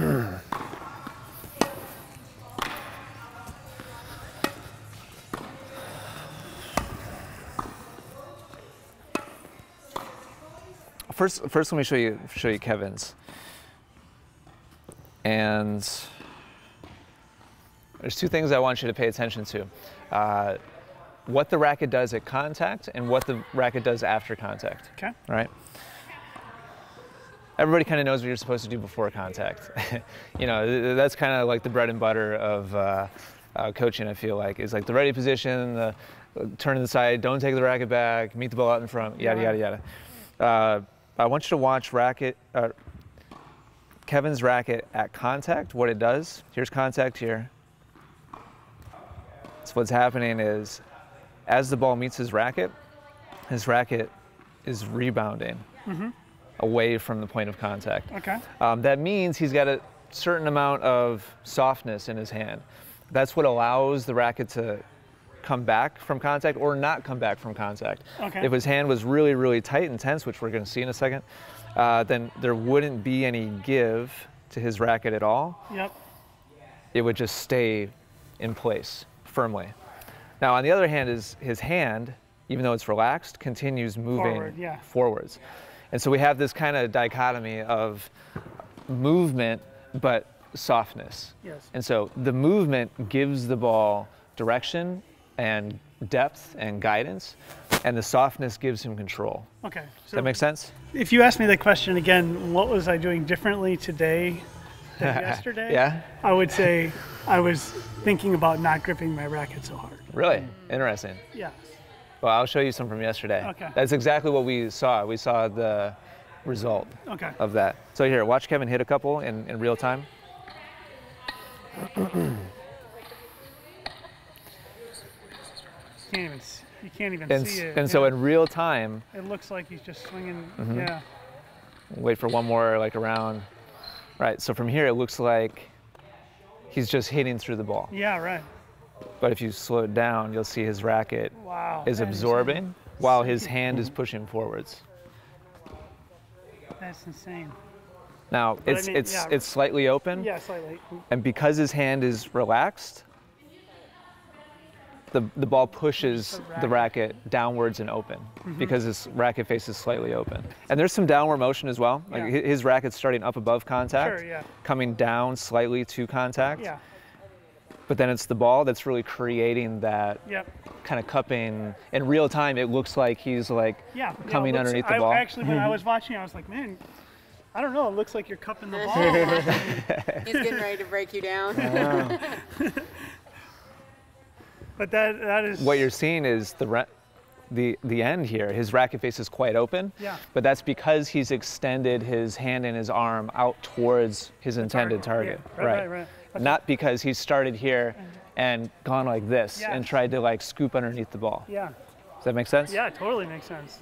First, first let me show you show you Kevin's. And there's two things I want you to pay attention to. Uh, what the racket does at contact and what the racket does after contact. Okay. All right. Everybody kind of knows what you're supposed to do before contact. you know, that's kind of like the bread and butter of uh, uh, coaching. I feel like is like the ready position, the uh, turn to the side, don't take the racket back, meet the ball out in front, yada yada yada. Uh, I want you to watch racket. Uh, Kevin's racket at contact, what it does. Here's contact here. So what's happening is, as the ball meets his racket, his racket is rebounding away from the point of contact. Okay. Um, that means he's got a certain amount of softness in his hand. That's what allows the racket to come back from contact or not come back from contact. Okay. If his hand was really, really tight and tense, which we're going to see in a second, uh, then there wouldn't be any give to his racket at all. Yep. It would just stay in place firmly. Now, on the other hand, is his hand, even though it's relaxed, continues moving Forward, yeah. forwards. And so we have this kind of dichotomy of movement but softness. Yes. And so the movement gives the ball direction and depth and guidance, and the softness gives him control. Okay. Does So that make sense? if you ask me that question again, what was I doing differently today than yesterday? Yeah? I would say I was thinking about not gripping my racket so hard. Really? Interesting. Yeah. Well, I'll show you some from yesterday. Okay. That's exactly what we saw. We saw the result Okay. of that. So here, watch Kevin hit a couple in, in real time. You can't even you can't even And, see it. and so in real time, it looks like he's just swinging. Mm-hmm. Yeah. wait for one more like around. Right, so from here it looks like he's just hitting through the ball. Yeah. Right. But if you slow it down, you'll see his racket Wow. is absorbing while his hand is pushing forwards. That's insane. Now, I it's mean, it's yeah. it's slightly open. Yeah. Slightly. And because his hand is relaxed, the, the ball pushes the the racket downwards and open mm-hmm. because his racket face is slightly open. And there's some downward motion as well. Like Yeah. his racket's starting up above contact, Sure, yeah. coming down slightly to contact. Yeah. But then it's the ball that's really creating that Yep. kind of cupping. In real time, it looks like he's like Yeah. yeah, coming it looks- underneath the I, ball. Actually, when I mm-hmm. was watching, I was like, man, I don't know. It looks like you're cupping the ball. He's getting ready to break you down. but that that is what you're seeing is the ra- the the end here. His racket face is quite open. Yeah. But that's because he's extended his hand and his arm out towards his intended target. Yeah, right, right, right. That's- Not because he started here and gone like this and tried to like scoop underneath the ball. Yeah. Does that make sense? Yeah. It totally makes sense.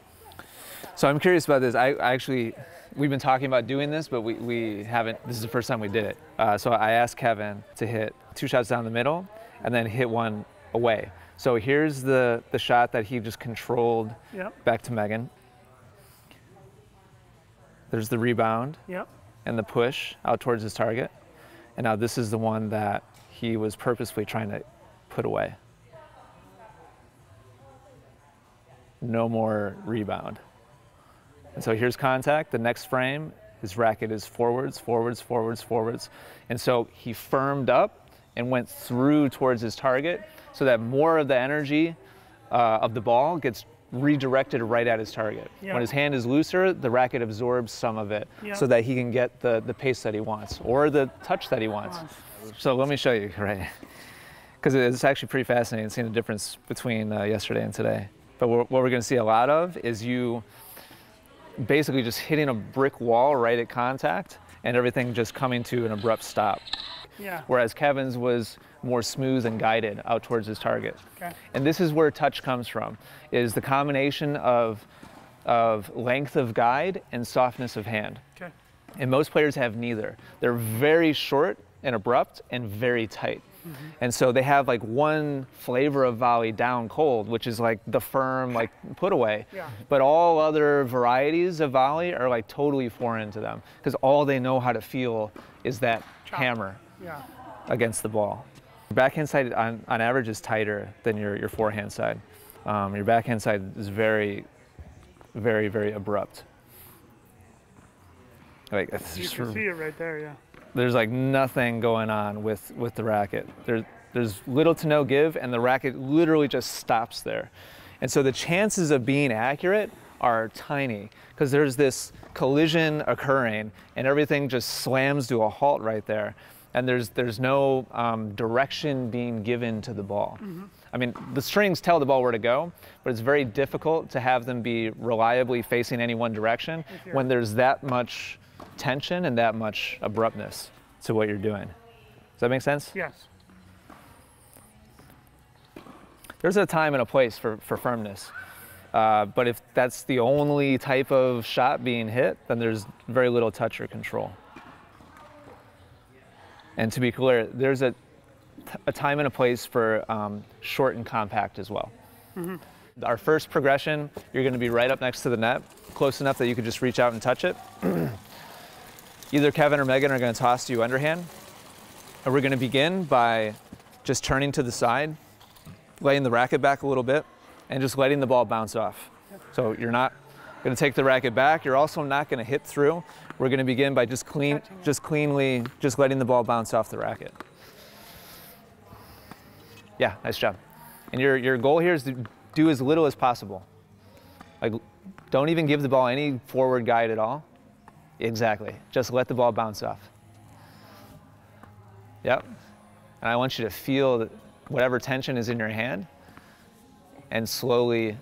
So I'm curious about this. I, I actually, we've been talking about doing this, but we, we haven't. This is the first time we did it. Uh, so I asked Kevin to hit two shots down the middle and then hit one away. So here's the, the shot that he just controlled Yep. back to Megan. There's the rebound Yep. and the push out towards his target. And now this is the one that he was purposefully trying to put away. No more rebound. And so here's contact. The next frame, his racket is forwards, forwards, forwards, forwards. And so he firmed up and went through towards his target so that more of the energy uh, of the ball gets redirected right at his target. Yeah. When his hand is looser, the racket absorbs some of it Yeah. so that he can get the, the pace that he wants or the touch that he wants. So let me show you, right? Because it's actually pretty fascinating seeing the difference between uh, yesterday and today. But what what we're going to see a lot of is you basically just hitting a brick wall right at contact and everything just coming to an abrupt stop. Yeah. Whereas Kevin's was more smooth and guided out towards his target. Okay. And this is where touch comes from, is the combination of, of length of guide and softness of hand. Okay. And most players have neither. They're very short and abrupt and very tight. Mm-hmm. And so they have like one flavor of volley down cold, which is like the firm like put away. Yeah. But all other varieties of volley are like totally foreign to them because all they know how to feel is that Chop. hammer Yeah. against the ball. Your backhand side on, on average is tighter than your, your forehand side. Um, your backhand side is very, very, very abrupt. Like You can see it right there. Yeah. there's like nothing going on with, with the racket. There's, there's little to no give, and the racket literally just stops there. And so the chances of being accurate are tiny because there's this collision occurring, and everything just slams to a halt right there. And there's, there's no um, direction being given to the ball. I mean, the strings tell the ball where to go, but it's very difficult to have them be reliably facing any one direction when there's that much tension and that much abruptness to what you're doing. Does that make sense? Yes. There's a time and a place for, for firmness. Uh, but if that's the only type of shot being hit, then there's very little touch or control. And to be clear, there's a, a time and a place for um, short and compact as well. Our first progression, you're going to be right up next to the net, close enough that you could just reach out and touch it. Either Kevin or Megan are going to toss to you underhand. And we're going to begin by just turning to the side, laying the racket back a little bit, and just letting the ball bounce off. So you're not going to take the racket back. You're also not going to hit through. We're going to begin by just clean, just cleanly, just letting the ball bounce off the racket. Yeah, nice job. And your, your goal here is to do as little as possible. Like, don't even give the ball any forward guide at all. Exactly. Just let the ball bounce off. Yep. And I want you to feel that whatever tension is in your hand and slowly,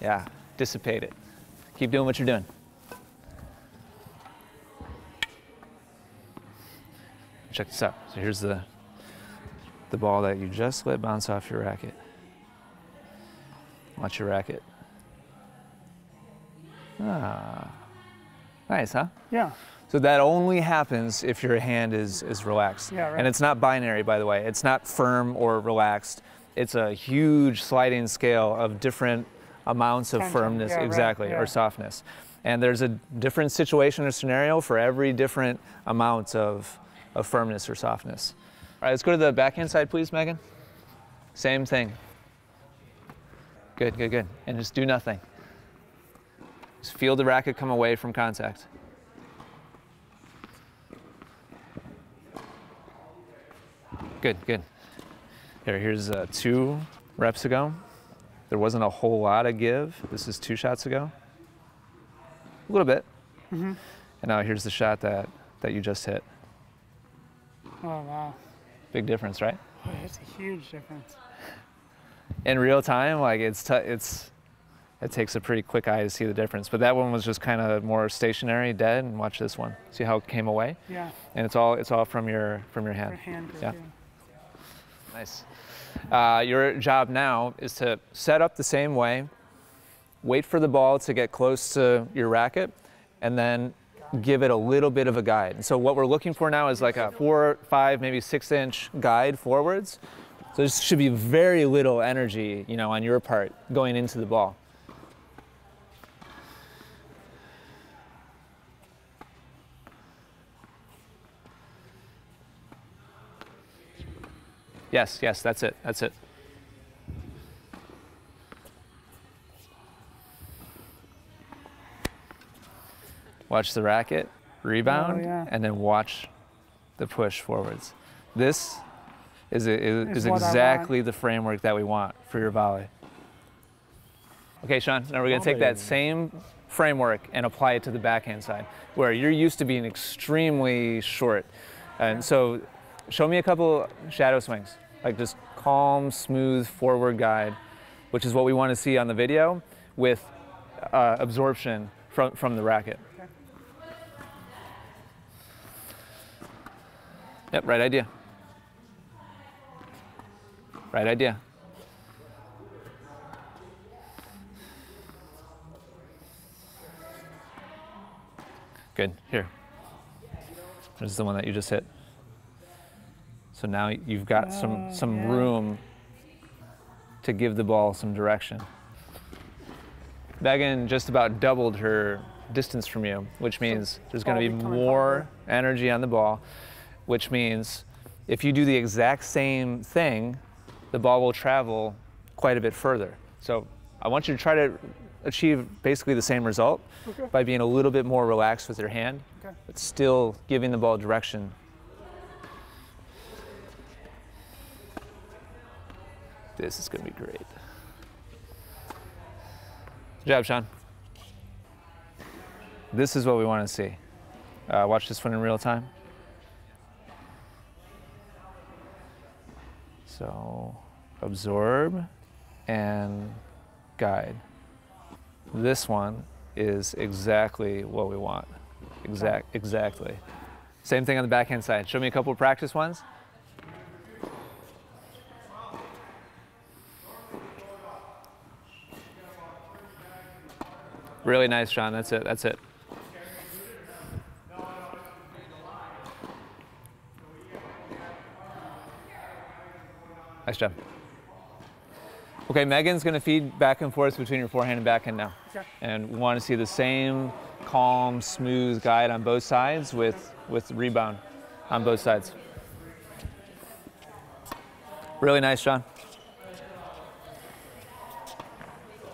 yeah, dissipate it. Keep doing what you're doing. Check this out. So here's the the ball that you just let bounce off your racket. Watch your racket. Ah, nice, huh? Yeah. So that only happens if your hand is, is relaxed. Yeah, right. And it's not binary, by the way. It's not firm or relaxed. It's a huge sliding scale of different amounts of Tension. firmness, Yeah, right. exactly, Yeah. or softness. And there's a different situation or scenario for every different amount of, of firmness or softness. All right, let's go to the backhand side, please, Megan. Same thing. Good, good, good. And just do nothing. Just feel the racket come away from contact. Good, good. Here, here's uh, two reps ago. There wasn't a whole lot of give. This is two shots ago. A little bit. Mm-hmm. And now here's the shot that, that you just hit. Oh wow. Big difference, right? Oh, Boy, that's a huge difference. In real time, like it's t- it's it takes a pretty quick eye to see the difference. But that one was just kind of more stationary, dead. And watch this one. See how it came away? Yeah. And it's all it's all from your from your hand. Your hand. Yeah. Nice. Uh, your job now is to set up the same way, wait for the ball to get close to your racket, and then give it a little bit of a guide. And so what we're looking for now is like a four, five, maybe six inch guide forwards. So there should be very little energy, you know, on your part going into the ball. Yes, yes, that's it. That's it. Watch the racket, rebound, Oh, yeah. and then watch the push forwards. This is, is, Is is what I want. exactly the framework that we want for your volley. Okay, Sean, now we're going to take that same framework and apply it to the backhand side, where you're used to being extremely short. And so, show me a couple shadow swings, like just calm, smooth forward guide, which is what we want to see on the video with uh, absorption from, from the racket. Yep, right idea. Right idea. Good. Here. This is the one that you just hit. So now you've got some, Oh, some yeah. room to give the ball some direction. Megan just about doubled her distance from you, which means there's going to be more energy on the ball, which means if you do the exact same thing, the ball will travel quite a bit further. So I want you to try to achieve basically the same result Okay. by being a little bit more relaxed with your hand, Okay. but still giving the ball direction. This is going to be great. Good job, Sean. This is what we want to see. Uh, watch this one in real time. So absorb and guide. This one is exactly what we want. Exact, exactly. Same thing on the backhand side. Show me a couple practice ones. Really nice, Sean. That's it. That's it. Nice job. Okay, Megan's going to feed back and forth between your forehand and backhand now. Okay. And we want to see the same calm, smooth guide on both sides with, with rebound on both sides. Really nice, Sean.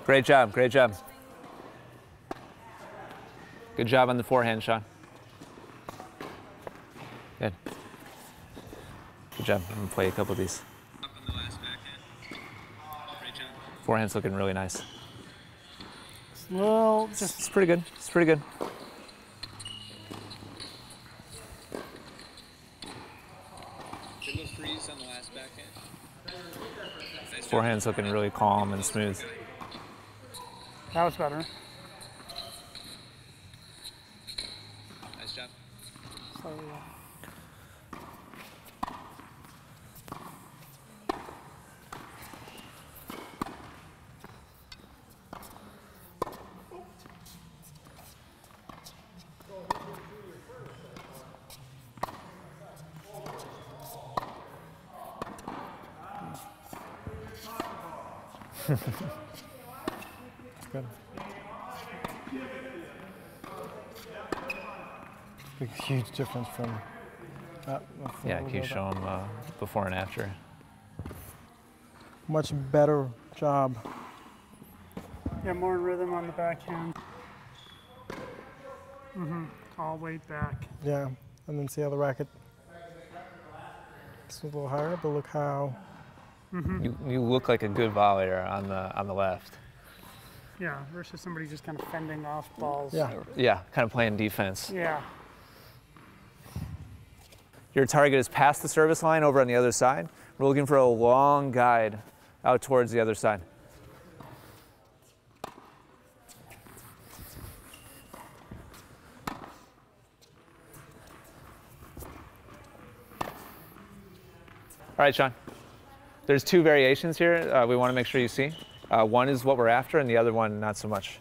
Great job, great job. Good job on the forehand, Sean. Good. Good job. I'm gonna play a couple of these. Forehand's looking really nice. Well, just It's pretty good. It's pretty good. Did a little freeze on the last backhand. Nice job. Forehand's looking really calm and smooth. that was better. Nice job. So, yeah. Good. Big, huge difference from that. before Yeah, we can you show them uh, before and after? Much better job. Yeah, more rhythm on the backhand. Mm-hmm. All weight back. Yeah, and then see how the racket. It's a little higher, but look how. Mm-hmm. You, you look like a good volleyer on the on the left. Yeah, versus somebody just kind of fending off balls. Yeah, Yeah, kind of playing defense. Yeah. Your target is past the service line over on the other side. We're looking for a long guide out towards the other side. All right, Sean. There's two variations here uh, we want to make sure you see. Uh, one is what we're after, and the other one not so much.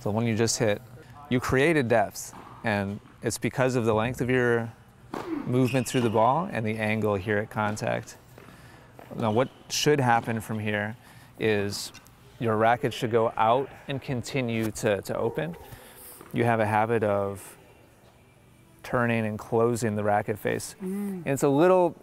So the one you just hit, you created depth, and it's because of the length of your movement through the ball and the angle here at contact. Now, what should happen from here is your racket should go out and continue to, to open. You have a habit of turning and closing the racket face. And it's a little,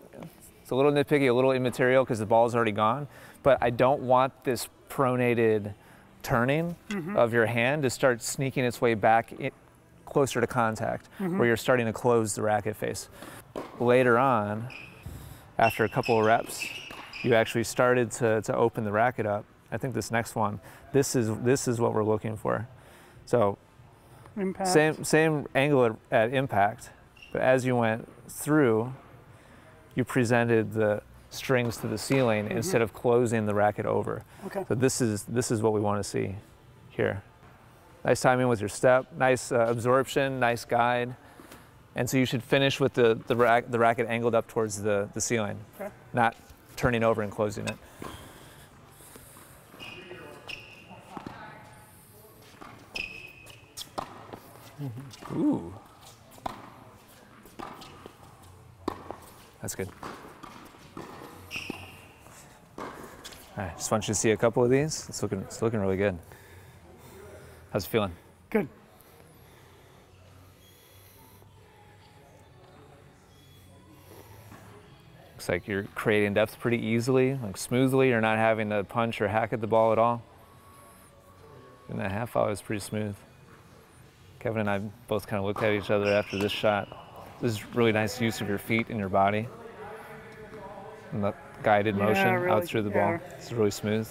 it's a little nitpicky, a little immaterial because the ball is already gone. But I don't want this pronated turning mm-hmm. of your hand to start sneaking its way back in, closer to contact, mm-hmm. where you're starting to close the racket face. Later on, after a couple of reps, you actually started to, to open the racket up. I think this next one, this is this is what we're looking for. So Impact. same same angle at, at impact, but as you went through, you presented the strings to the ceiling instead of closing the racket over. Okay. So this is this is what we want to see here. Nice timing with your step, nice uh, absorption, nice guide. And so you should finish with the, the, rack, the racket angled up towards the, the ceiling, Okay. not turning over and closing it. Ooh. That's good. All right, just want you to see a couple of these. It's looking, it's looking really good. How's it feeling? Good. Looks like you're creating depth pretty easily, like smoothly. You're not having to punch or hack at the ball at all. And that half hour was pretty smooth. Kevin and I both kind of looked at each other after this shot. This is really nice use of your feet and your body. And the guided Yeah, motion really, out through the ball. It's really smooth.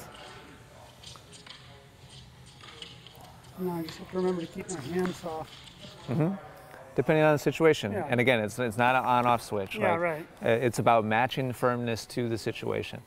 No, I just have to remember to keep my hands soft. Depending on the situation. Yeah. And again, it's, it's not an on off switch. Yeah, like, right. uh, It's about matching firmness to the situation.